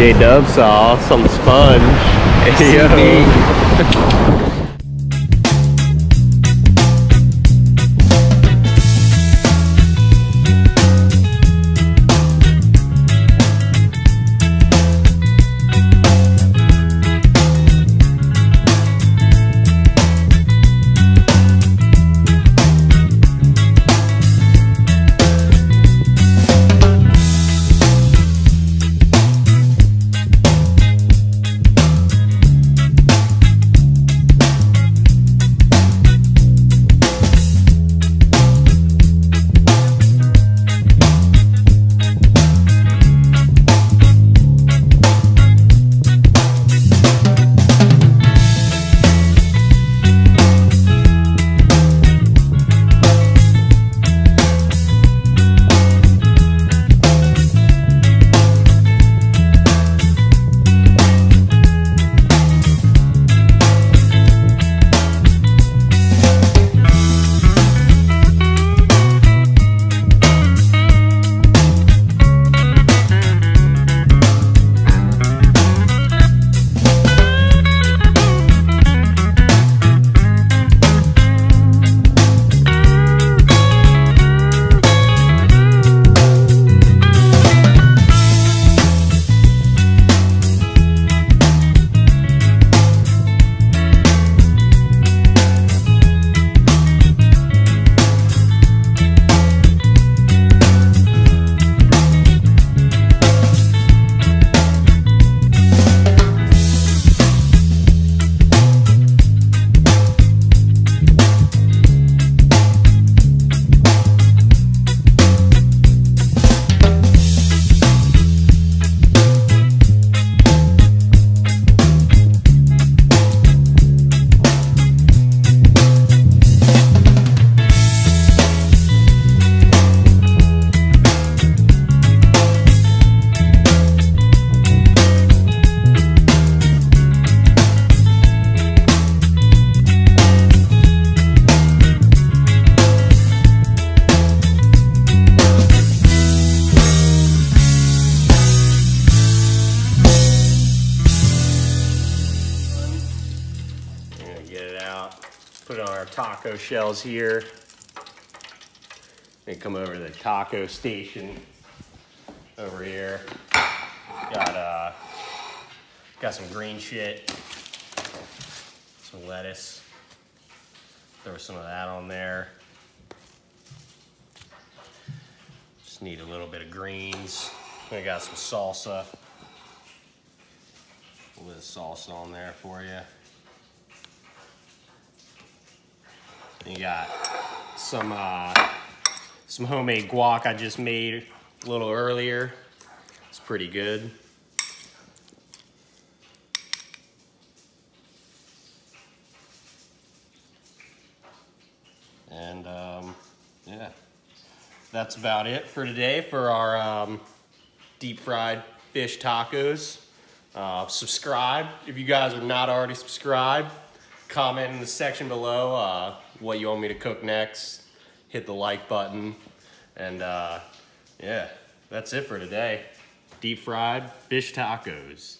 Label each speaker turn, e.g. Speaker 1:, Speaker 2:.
Speaker 1: J Dub saw some sponge. Yo. Out. Put it on our taco shells here. And come over to the taco station over here. Got uh, got some green shit, some lettuce. Throw some of that on there. Just need a little bit of greens. I got some salsa. A little salsa on there for you. You got some uh, some homemade guac I just made a little earlier. It's pretty good. And um, yeah, that's about it for today for our um, deep fried fish tacos. Uh, subscribe if you guys are not already subscribed. Comment in the section below uh, what you want me to cook next. Hit the like button. And uh, yeah, that's it for today. Deep fried fish tacos.